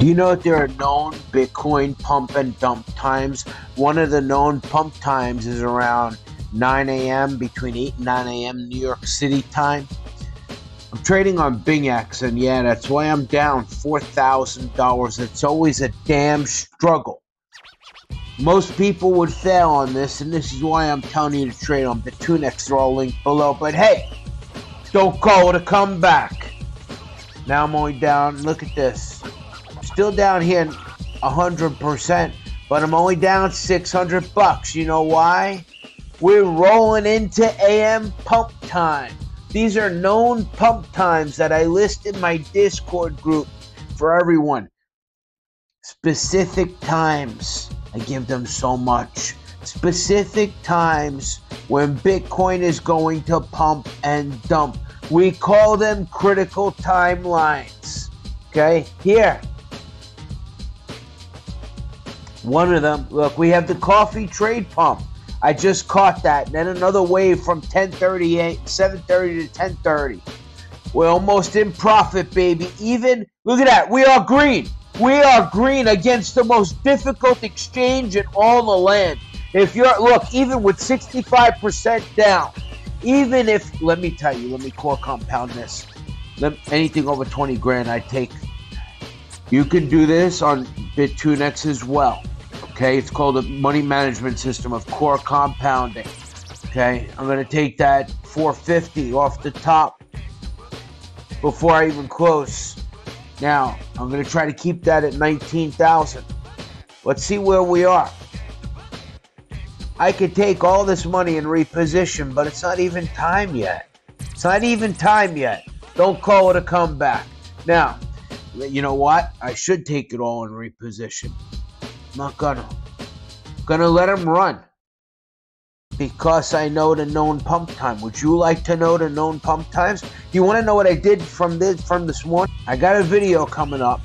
Do you know that there are known Bitcoin pump and dump times? One of the known pump times is around 9 a.m. between 8 and 9 a.m. New York City time. I'm trading on BingX, and yeah, that's why I'm down $4,000. It's always a damn struggle. Most people would fail on this, and this is why I'm telling you to trade on Bitunix. They're all linked below. But hey, don't call it a comeback. Now I'm only down. Look at this. Still down here 100%, but I'm only down 600 bucks. You know why? We're rolling into AM pump time. These are known pump times that I list in my Discord group for everyone. Specific times. I give them so much. Specific times when Bitcoin is going to pump and dump. We call them critical timelines. Okay, here. One of them, look, we have the coffee trade pump. I just caught that. And then another wave from 1038, 730 to 1030. We're almost in profit, baby. Even, look at that. We are green. We are green against the most difficult exchange in all the land. If you're, look, even with 65% down, even if, let me tell you, let me core compound this. Let, anything over 20 grand, I take. You can do this on Bitunix as well. Okay, it's called a money management system of core compounding. Okay, I'm gonna take that 450 off the top before I even close. Now, I'm gonna try to keep that at 19,000. Let's see where we are. I could take all this money and reposition, but it's not even time yet. It's not even time yet. Don't call it a comeback. Now, you know what? I should take it all and reposition. I'm not gonna. I'm gonna let him run. Because I know the known pump time. Would you like to know the known pump times? Do you want to know what I did from this from this morning? I got a video coming up,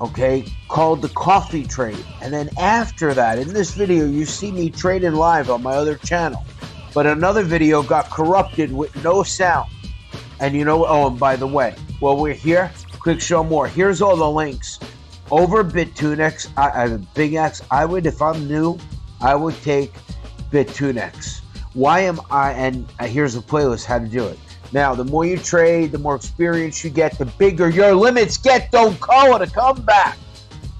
okay, called the coffee trade. And then after that, in this video, you see me trading live on my other channel. But another video got corrupted with no sound. And you know, oh, and by the way, while we're here, quick show more. Here's all the links over Bitunix, I, I, BingX, I would, if I'm new, I would take Bitunix. Why am I, and uh, here's a playlist how to do it. Now, the more you trade, the more experience you get, the bigger your limits get. Don't call it a comeback.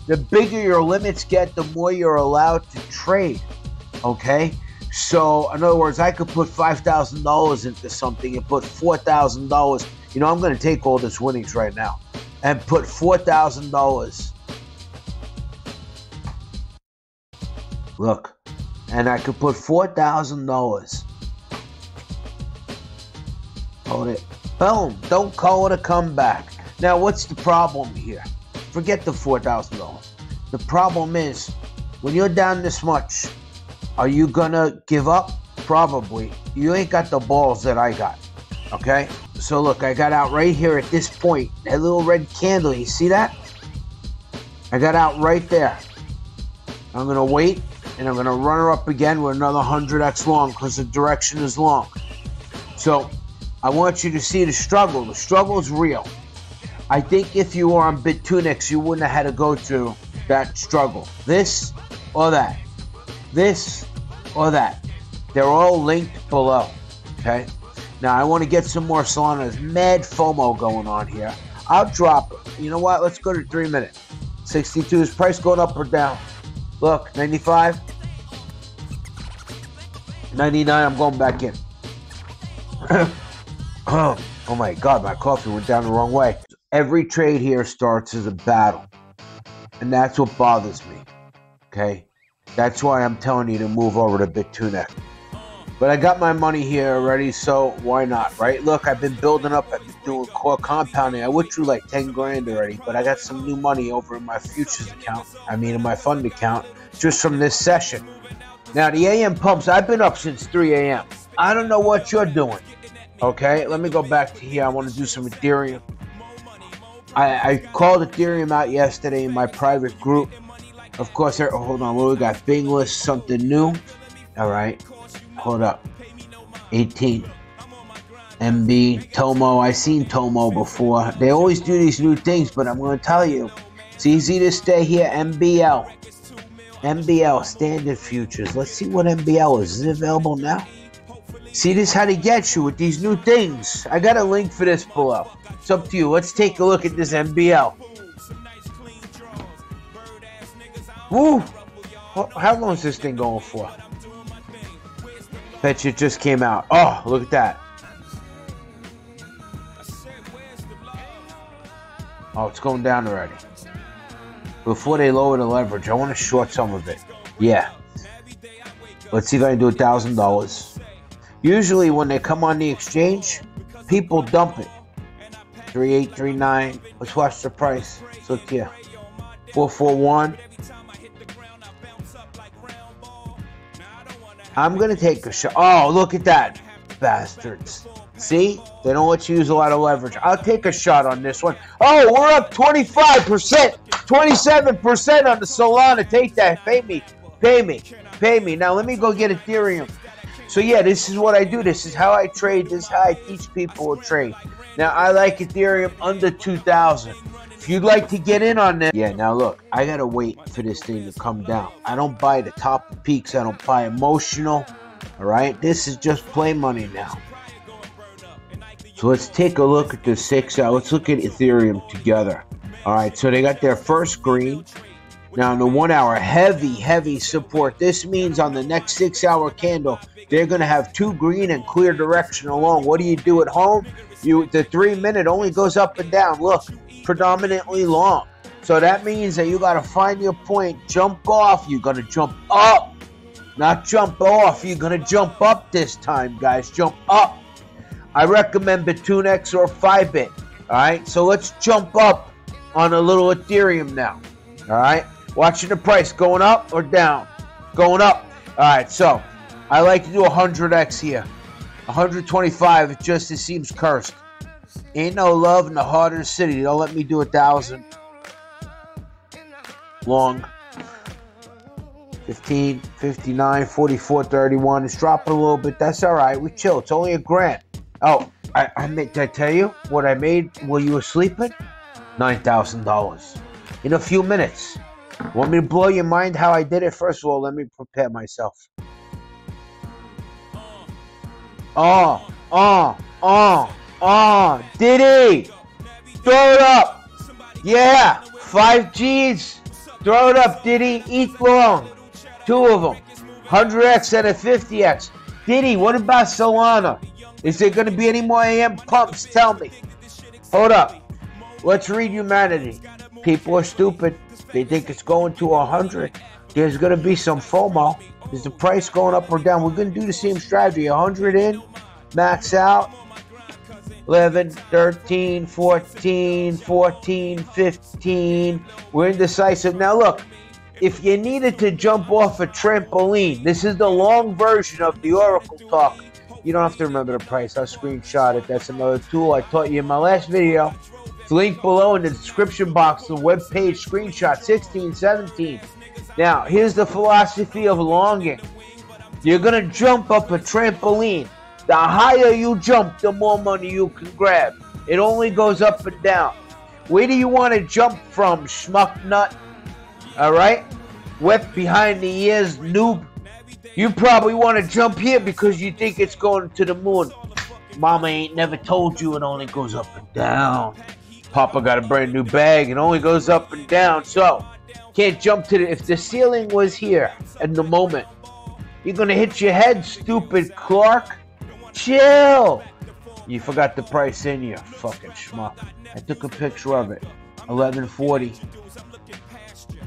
The bigger your limits get, the more you're allowed to trade. Okay? So, in other words, I could put $5,000 into something and put $4,000. You know, I'm going to take all this winnings right now and put $4,000 Look, and I could put four thousand dollars. Hold it. Boom. Don't call it a comeback. Now, what's the problem here? Forget the four thousand dollars. The problem is, when you're down this much, are you gonna give up? Probably. You ain't got the balls that I got. Okay? So look, I got out right here at this point. That little red candle, you see that? I got out right there. I'm gonna wait and I'm to run her up again with another 100x long because the direction is long. So I want you to see the struggle. The struggle is real. I think if you were on Bitunix, you wouldn't have had to go through that struggle. This or that. This or that. They're all linked below. Okay? Now I want to get some more Solana. There's mad FOMO going on here. I'll drop. You know what? Let's go to three minutes. 62 is price going up or down? Look, 95. 99, I'm going back in. oh my God, my coffee went down the wrong way. Every trade here starts as a battle. And that's what bothers me. Okay? That's why I'm telling you to move over to Bitunix. But I got my money here already, so why not, right? Look, I've been building up, I've been doing core compounding. I withdrew like 10 grand already, but I got some new money over in my futures account. I mean, in my fund account, just from this session. Now, the AM pumps, I've been up since 3 a.m. I don't know what you're doing. Okay, let me go back to here. I want to do some Ethereum. I, I called Ethereum out yesterday in my private group. Of course, oh, hold on. What we got? Bingless, something new. All right. Hold up. 18. MB, Tomo. I seen Tomo before. They always do these new things, but I'm going to tell you, It's easy to stay here. MBL. MBL standard futures. Let's see what MBL is. Is it available now? See, this how to get you with these new things. I got a link for this below. It's up to you. Let's take a look at this MBL. Woo! How long is this thing going for? Bet you just came out. Oh, look at that. Oh, it's going down already. Before they lower the leverage, I want to short some of it. Yeah. Let's see if I can do a thousand dollars. Usually when they come on the exchange, people dump it. 3839. Let's watch the price. So yeah. 441. I'm gonna take a shot. Oh, look at that. Bastards. See? They don't let you use a lot of leverage. I'll take a shot on this one. Oh, we're up 25%, 27% on the Solana. Take that. Pay me. Pay me. Pay me. Now let me go get Ethereum. So yeah, this is what I do. This is how I trade. This is how I teach people to trade. Now I like Ethereum under 2,000. If you'd like to get in on that, yeah. Now look, I gotta wait for this thing to come down. I don't buy the top of peaks. I don't buy emotional. All right, this is just play money now. So let's take a look at the six hour. Let's look at Ethereum together. All right, so they got their first green. Now, in the one hour, heavy, heavy support. This means on the next six hour candle, they're going to have two green and clear direction along. What do you do at home? You The three minute only goes up and down. Look, predominantly long. So that means that you got to find your point, jump off. You're going to jump up, not jump off. You're going to jump up this time, guys. Jump up. I recommend Bitunix or Bybit. All right, so let's jump up on a little Ethereum now. All right, watching the price going up or down, going up. All right, so I like to do 100x here, 125. It just it seems cursed. Ain't no love in the heart of the city. Don't let me do a thousand. Long. 15, 59, 44, 31. It's dropping a little bit. That's all right. We chill. It's only a grand. Oh, I, I made, did I tell you what I made while you were sleeping? $9,000 in a few minutes. Want me to blow your mind how I did it? First of all, let me prepare myself. Ah, ah, ah, oh, oh, oh, oh, Diddy! Throw it up! Yeah, five G's. Throw it up, Diddy. Eat long. Two of them. 100X and a 50X. Diddy, what about Solana? Is there going to be any more AM pumps? Tell me. Hold up. Let's read humanity. People are stupid. They think it's going to 100. There's going to be some FOMO. Is the price going up or down? We're going to do the same strategy. 100 in, max out. 11, 13, 14, 14, 15. We're indecisive. Now, look, if you needed to jump off a trampoline, this is the long version of the Oracle talk. You don't have to remember the price. I'll screenshot it. That's another tool I taught you in my last video. Linked below in the description box, the web page screenshot 16, 17. Now, here's the philosophy of longing. You're to jump up a trampoline. The higher you jump, the more money you can grab. It only goes up and down. Where do you want to jump from, schmuck nut? All right? Wet behind the ears, noob. You probably want to jump here because you think it's going to the moon. Mama ain't never told you it only goes up and down. Papa got a brand new bag. It only goes up and down. So, can't jump to the. If the ceiling was here in the moment, you're going to hit your head, stupid Clark. Chill. You forgot the price in you, fucking schmuck. I took a picture of it. 1140.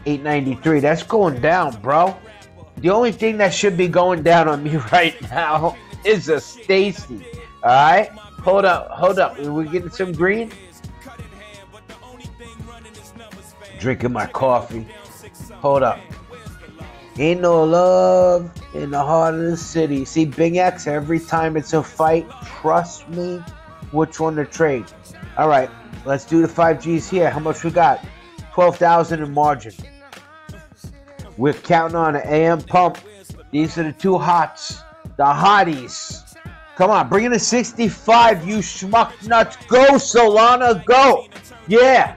893. That's going down, bro. The only thing that should be going down on me right now is a Stacy. All right, hold up, hold up. We're getting some green. Drinking my coffee. Hold up. Ain't no love in the heart of the city. See, Bing X, every time it's a fight, trust me which one to trade. All right, let's do the 5Gs here. How much we got? 12,000 in margin. We're counting on an AM pump. These are the two hots, the hotties. Come on, bring in a 65, you schmuck nuts. Go, Solana, go. Yeah.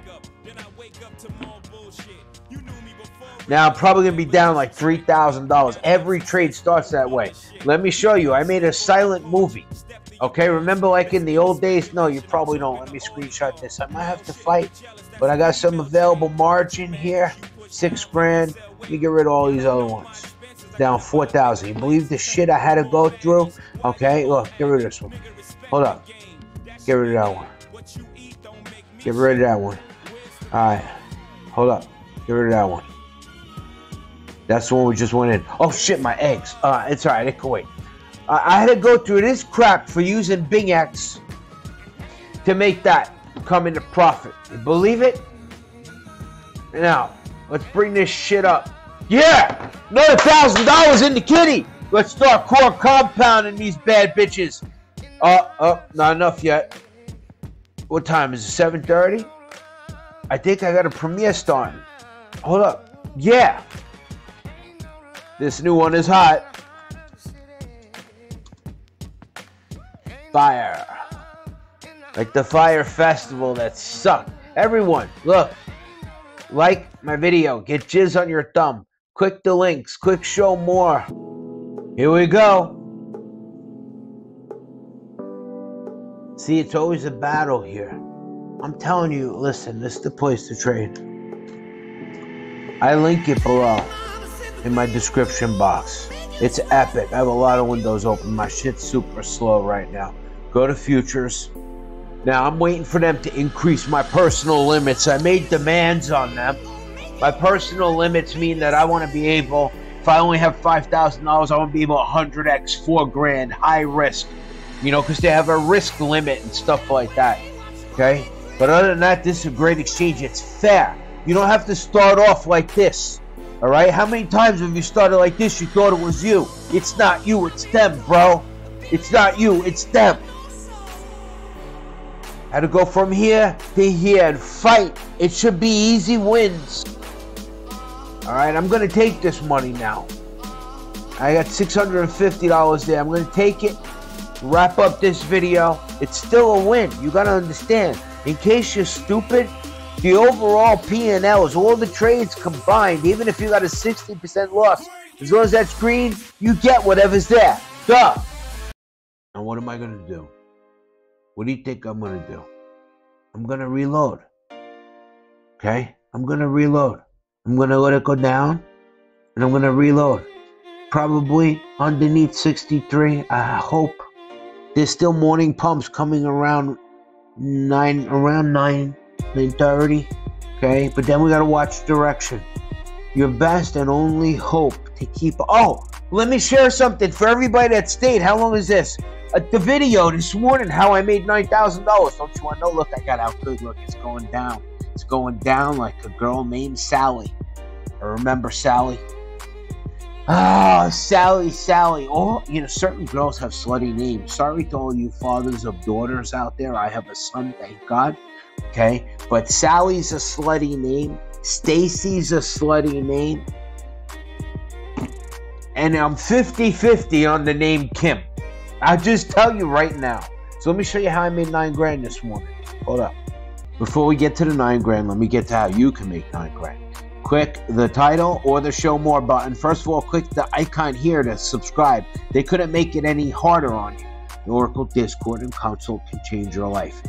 Now I'm probably gonna be down like three thousand dollars. Every trade starts that way. Let me show you. I made a silent movie. Okay, remember like in the old days? No, you probably don't. Let me screenshot this. I might have to fight, but I got some available margin here. Six grand. Me get rid of all these other ones. Down four thousand. You believe the shit I had to go through? Okay, look, get rid of this one. Hold up. Get rid of that one. Get rid of that one. Alright. Hold up. Get rid of that one. That's the one we just went in. Oh shit, my eggs. Uh, it's alright, it can wait. I had to go through this crap for using BingX to make that come into profit. You believe it? Now, let's bring this shit up. Yeah! Another thousand dollars in the kitty! Let's start core compounding these bad bitches. Uh, uh, not enough yet. What time is it? 7.30? I think I got a premiere starting. Hold up. Yeah. This new one is hot. Fire. Like the fire festival that sucked. Everyone, look. Like my video. Get jizz on your thumb. Click the links. Click show more. Here we go. See, it's always a battle here. I'm telling you, listen, this is the place to trade. I link it below in my description box. It's epic. I have a lot of windows open. My shit's super slow right now. Go to futures. Now I'm waiting for them to increase my personal limits. I made demands on them. My personal limits mean that I want to be able, if I only have $5,000, I want to be able 100x, 4 grand, high risk. You know, because they have a risk limit and stuff like that. Okay? But other than that, this is a great exchange. It's fair. You don't have to start off like this. All right? How many times have you started like this? You thought it was you. It's not you, it's them, bro. It's not you, it's them. Had to go from here to here and fight. It should be easy wins. All right, I'm going to take this money now. I got $650 there. I'm going to take it, wrap up this video. It's still a win. You got to understand. In case you're stupid, the overall P&L is all the trades combined, even if you got a 60% loss. As long as that's green, you get whatever's there. Duh. And what am I going to do? What do you think I'm going to do? I'm going to reload. Okay? I'm going to reload. I'm going to let it go down, and I'm going to reload. Probably underneath 63, I hope. There's still morning pumps coming around 9, around 9, 9.30. Okay? But then we got to watch direction. Your best and only hope to keep... Oh! Let me share something for everybody that stayed. How long is this? Uh, the video this morning, how I made $9,000. Don't you want to know? Look, I got out good. Look, it's going down. It's going down like a girl named Sally. I remember Sally. Ah, Sally, Sally. Oh, you know, certain girls have slutty names. Sorry to all you fathers of daughters out there. I have a son, thank God. Okay, but Sally's a slutty name. Stacy's a slutty name. And I'm 50 50 on the name Kim. I'll just tell you right now. So let me show you how I made nine grand this morning. Hold up. Before we get to the nine grand, let me get to how you can make nine grand. Click the title or the show more button. First of all, click the icon here to subscribe. They couldn't make it any harder on you. The Oracle Discord and console can change your life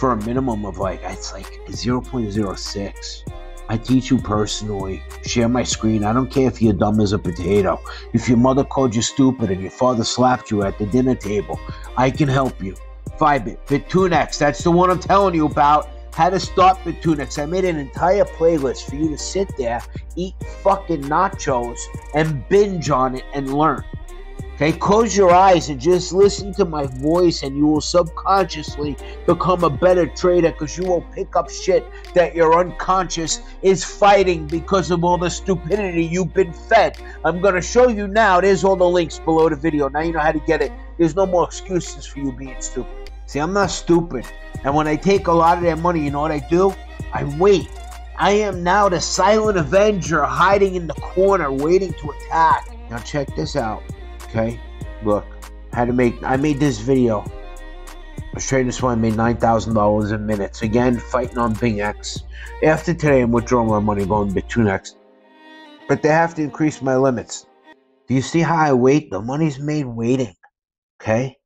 for a minimum of like, it's like 0.06. I teach you personally. Share my screen. I don't care if you're dumb as a potato. If your mother called you stupid and your father slapped you at the dinner table, I can help you. Fybit, Bitunix, that's the one I'm telling you about. How to start Bitunix. I made an entire playlist for you to sit there, eat fucking nachos, and binge on it and learn. Okay, close your eyes and just listen to my voice, and you will subconsciously become a better trader because you will pick up shit that your unconscious is fighting because of all the stupidity you've been fed. I'm going to show you now. There's all the links below the video. Now you know how to get it. There's no more excuses for you being stupid. See, I'm not stupid. And when I take a lot of their money, you know what I do? I wait. I am now the silent avenger hiding in the corner waiting to attack. Now check this out. Okay, look, had to make. I made this video. I was trading this one. I made nine thousand dollars in minutes. Again, fighting on BingX. After today, I'm withdrawing my money going to Bitunix. But they have to increase my limits. Do you see how I wait? The money's made waiting. Okay?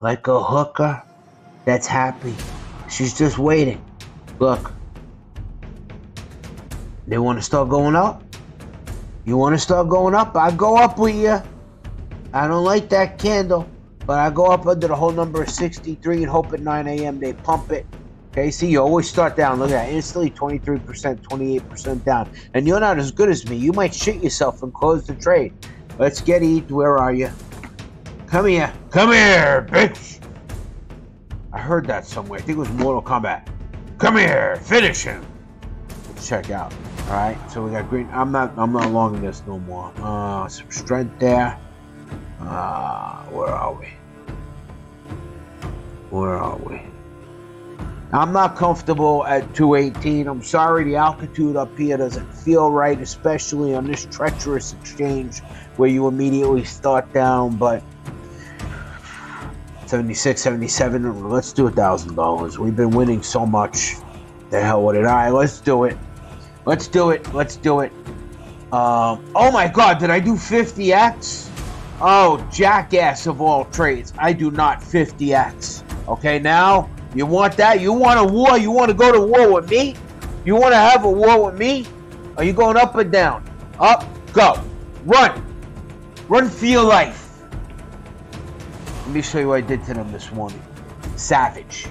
Like a hooker that's happy. She's just waiting. Look. They want to start going up? You want to start going up? I go up with you. I don't like that candle, but I go up under the whole number of 63 and hope at 9 a.m. they pump it. Okay, see, you always start down. Look at that. Instantly 23%, 28% down. And you're not as good as me. You might shit yourself and close the trade. Let's get eat. Where are you? Come here. Come here, bitch. I heard that somewhere. I think it was Mortal Kombat. Come here. Finish him. Let's check out. All right, so we got green. I'm not. I'm not longing this no more. Uh, some strength there. Uh, where are we? Where are we? I'm not comfortable at 218. I'm sorry, the altitude up here doesn't feel right, especially on this treacherous exchange where you immediately start down. But 76, 77. Let's do a thousand dollars. We've been winning so much. The hell with it. All right, let's do it. Let's do it. Let's do it. Um, oh my god, did I do 50x? Oh, jackass of all trades. I do not 50x. Okay, now, you want that? You want a war? You want to go to war with me? You want to have a war with me? Are you going up or down? Up, go. Run. Run for your life. Let me show you what I did to them this morning. Savage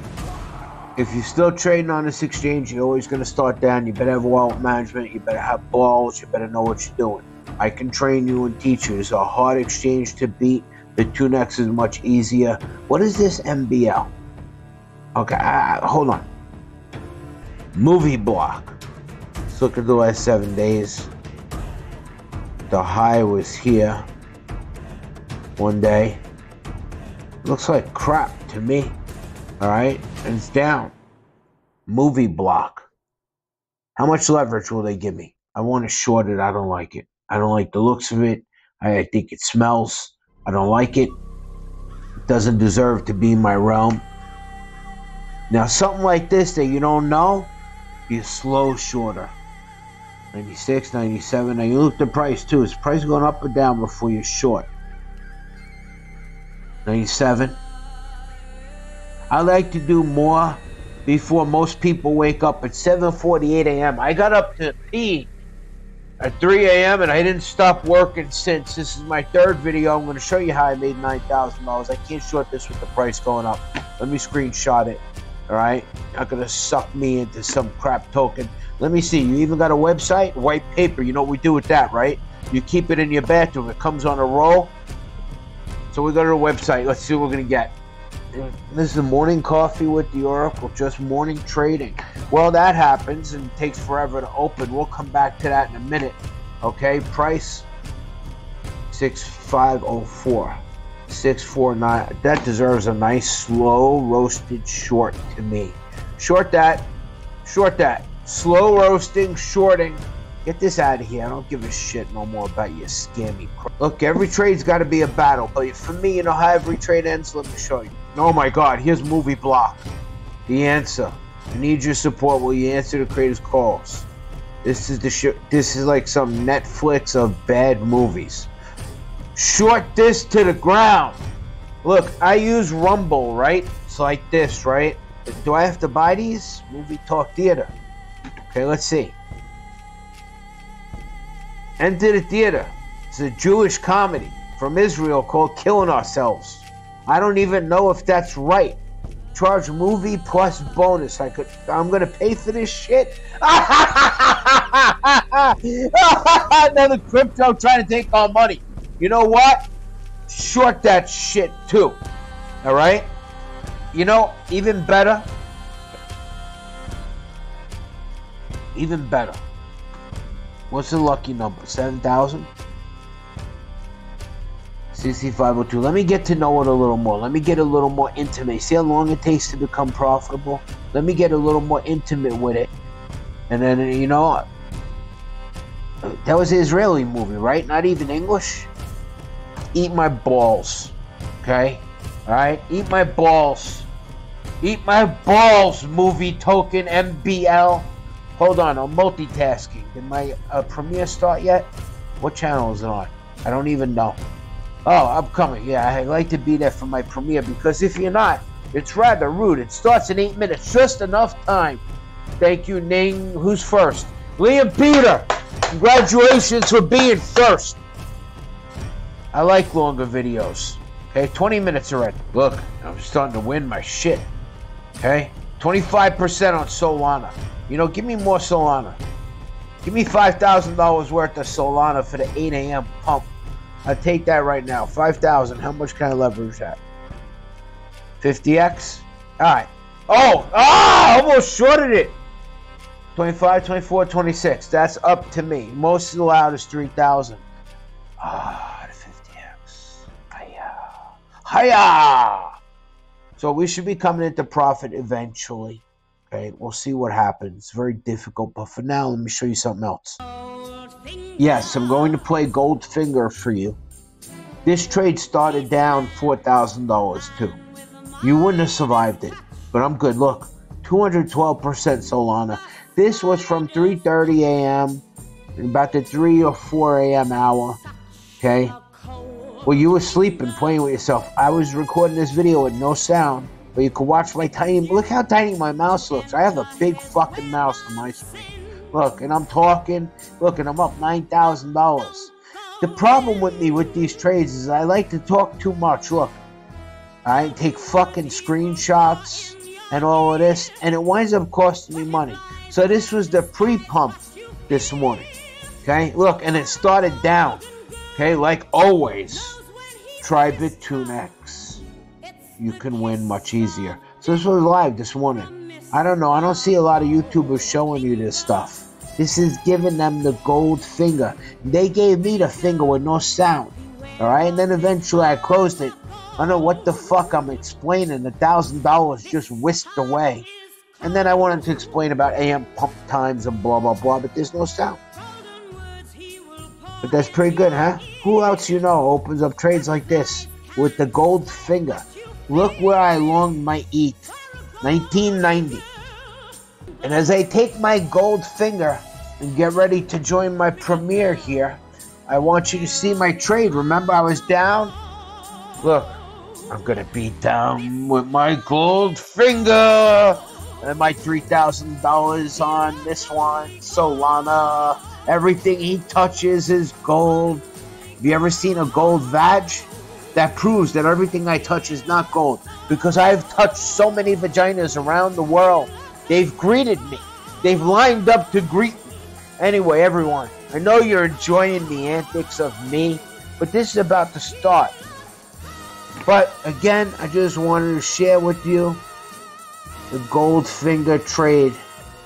if you're still trading on this exchange, you're always going to start down. You better have wallet management. You better have balls. You better know what you're doing. I can train you and teach you. It's a hard exchange to beat. The 2nex is much easier. What is this MBL? Okay, uh, hold on. Movie block. Let's look at the last seven days. The high was here one day. Looks like crap to me. All right, and it's down. Movie block. How much leverage will they give me? I want to short it. I don't like it. I don't like the looks of it. I, I think it smells. I don't like it. It doesn't deserve to be in my realm. Now, something like this that you don't know, a slow shorter. 96, 97. Now you look at the price too. Is price going up or down before you're short? 97. I like to do more before most people wake up at 7:48 a.m. I got up to pee at 3 a.m. and I didn't stop working since. This is my third video. I'm going to show you how I made $9,000. I can't short this with the price going up. Let me screenshot it. All right, not going to suck me into some crap token. Let me see. You even got a website, white paper. You know what we do with that, right? You keep it in your bathroom. It comes on a roll. So we go to the website. Let's see what we're going to get. This is the morning coffee with the Oracle, just morning trading. Well, that happens and takes forever to open. We'll come back to that in a minute. Okay, price 6504. 649. That deserves a nice slow roasted short to me. Short that. Short that. Slow roasting, shorting. Get this out of here. I don't give a shit no more about your scammy. Look, every trade's got to be a battle. But for me, you know how every trade ends? Let me show you. Oh my god, here's movie block. The answer. I need your support. Will you answer the creators' calls? This is the sh- this is like some Netflix of bad movies. Short this to the ground. Look, I use Rumble, right? It's like this, right? Do I have to buy these? Movie Talk Theater. Okay, let's see. Enter the theater. It's a Jewish comedy from Israel called Killing Ourselves. I don't even know if that's right. Charge movie plus bonus. I could. I'm gonna pay for this shit. Another crypto trying to take our money. You know what? Short that shit too. All right. You know, even better. Even better. What's the lucky number? Seven thousand. CC502. Let me get to know it a little more. Let me get a little more intimate. See how long it takes to become profitable? Let me get a little more intimate with it. And then, you know, that was an Israeli movie, right? Not even English. Eat my balls. Okay? Alright? Eat my balls. Eat my balls, movie token MBL. Hold on, I'm multitasking. Did my uh, premiere start yet? What channel is it on? I don't even know. Oh, I'm coming. Yeah, I'd like to be there for my premiere because if you're not, it's rather rude. It starts in eight minutes, just enough time. Thank you, Ning. Who's first? Liam Peter. Congratulations for being first. I like longer videos. Okay, 20 minutes already. Look, I'm starting to win my shit. Okay, 25% on Solana. You know, give me more Solana. Give me $5,000 worth of Solana for the 8 a.m. pump. I'll take that right now. 5,000. How much can I leverage that? 50x? All right. Oh, ah, almost shorted it. 25, 24, 26. That's up to me. Most allowed is 3,000. Ah, the 50x. Hiya. Hiya. So we should be coming into profit eventually. Okay, we'll see what happens. Very difficult, but for now, let me show you something else. Yes, I'm going to play Goldfinger for you. This trade started down $4,000 too. You wouldn't have survived it, but I'm good. Look, 212% Solana. This was from 3:30 a.m. about the 3 or 4 a.m. hour. Okay. Well, you were sleeping, playing with yourself. I was recording this video with no sound, but you could watch my tiny. Look how tiny my mouse looks. I have a big fucking mouse on my screen. Look, and I'm talking. Look, and I'm up nine thousand dollars. The problem with me with these trades is I like to talk too much. Look, I take fucking screenshots and all of this, and it winds up costing me money. So this was the pre-pump this morning. Okay, look, and it started down. Okay, like always, try Bitunix. You can win much easier. So this was live this morning. I don't know. I don't see a lot of YouTubers showing you this stuff. This is giving them the gold finger. They gave me the finger with no sound. All right, and then eventually I closed it I don't know what the fuck I'm explaining. A thousand dollars just whisked away. And then I wanted to explain about AM pump times and blah blah blah, but there's no sound. But that's pretty good, huh? Who else you know opens up trades like this with the gold finger? Look where I long my eat. 1990. And as I take my gold finger and get ready to join my premiere here, I want you to see my trade. Remember I was down? Look, I'm gonna be down with my gold finger and my three thousand dollars on this one, Solana. Everything he touches is gold. Have you ever seen a gold vag? That proves that everything I touch is not gold. Because I've touched so many vaginas around the world. They've greeted me. They've lined up to greet. Anyway, everyone, I know you're enjoying the antics of me, but this is about to start. But again, I just wanted to share with you the Goldfinger trade.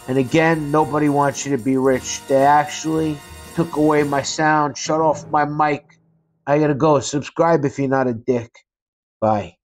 And again, nobody wants you to be rich. They actually took away my sound, shut off my mic. I gotta go. Subscribe if you're not a dick. Bye.